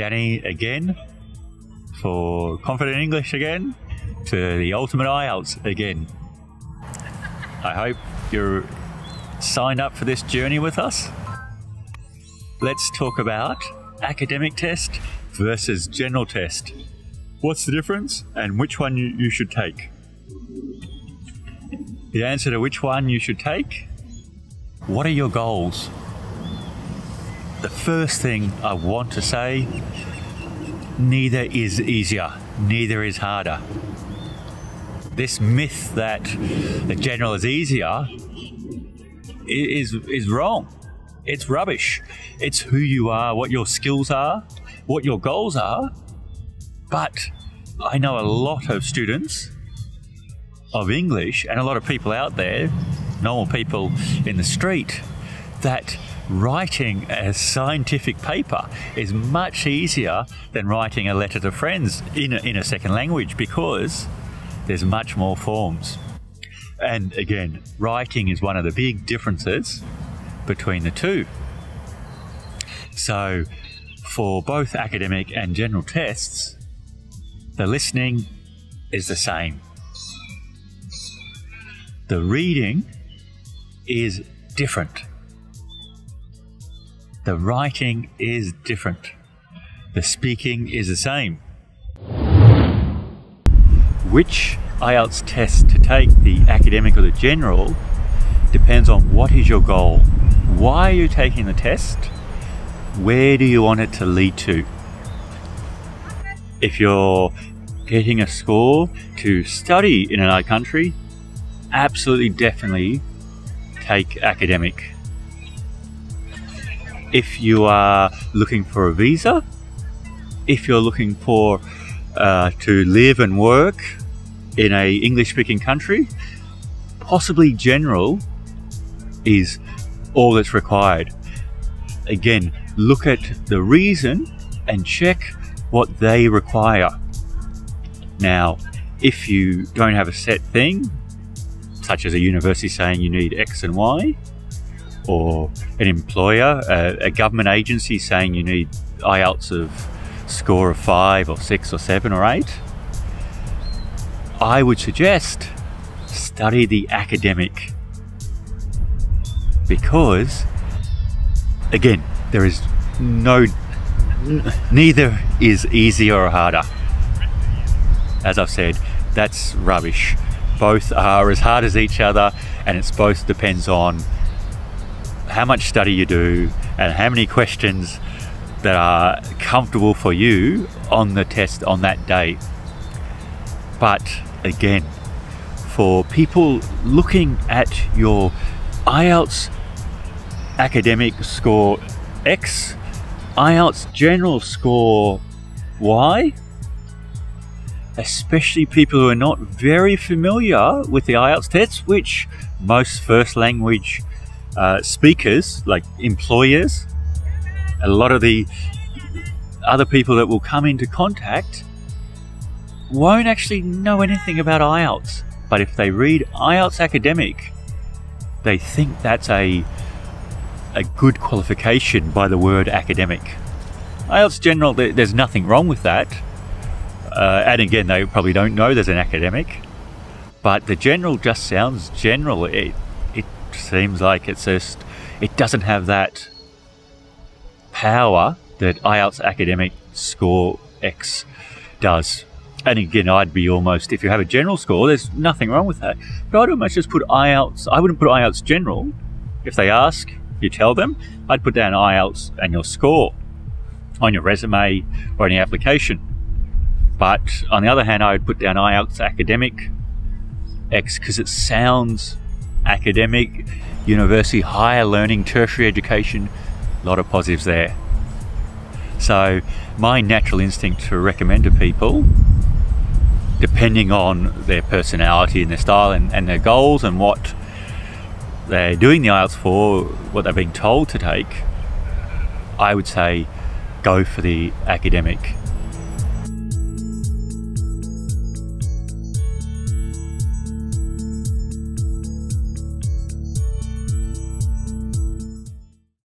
Danny again for Confident English again to the Ultimate IELTS again. I hope you're signed up for this journey with us. Let's talk about academic test versus general test. What's the difference and which one you, you should take? The answer to which one you should take? What are your goals? The first thing I want to say neither is easier, neither is harder. This myth that the general is easier is, is wrong. It's rubbish. It's who you are, what your skills are, what your goals are. But I know a lot of students of English and a lot of people out there, normal people in the street, that writing a scientific paper is much easier than writing a letter to friends in a, in a second language because there's much more forms. And again, writing is one of the big differences between the two. So, for both academic and general tests, the listening is the same. The reading is different. The writing is different. The speaking is the same. Which IELTS test to take, the academic or the general, depends on what is your goal. Why are you taking the test? Where do you want it to lead to? If you're getting a score to study in another country, absolutely definitely take academic if you are looking for a visa, if you're looking for uh, to live and work in a English speaking country, possibly general is all that's required. Again, look at the reason and check what they require. Now, if you don't have a set thing, such as a university saying you need X and Y, or an employer, a, a government agency saying you need IELTS of score of five or six or seven or eight, I would suggest study the academic because, again, there is no, neither is easier or harder. As I've said, that's rubbish. Both are as hard as each other, and it's both depends on how much study you do and how many questions that are comfortable for you on the test on that day. But again, for people looking at your IELTS academic score X, IELTS general score Y, especially people who are not very familiar with the IELTS test, which most first language uh, speakers, like employers, a lot of the other people that will come into contact won't actually know anything about IELTS. But if they read IELTS academic, they think that's a a good qualification by the word academic. IELTS general, there's nothing wrong with that. Uh, and again, they probably don't know there's an academic. But the general just sounds general. It, seems like it's just it doesn't have that power that IELTS academic score X does. And again, I'd be almost if you have a general score, there's nothing wrong with that. But I'd almost just put IELTS. I wouldn't put IELTS general. If they ask, you tell them. I'd put down IELTS and your score on your resume or any application. But on the other hand, I would put down IELTS academic X because it sounds academic, university, higher learning, tertiary education, a lot of positives there. So, my natural instinct to recommend to people, depending on their personality and their style and, and their goals and what they're doing the IELTS for, what they're being told to take, I would say go for the academic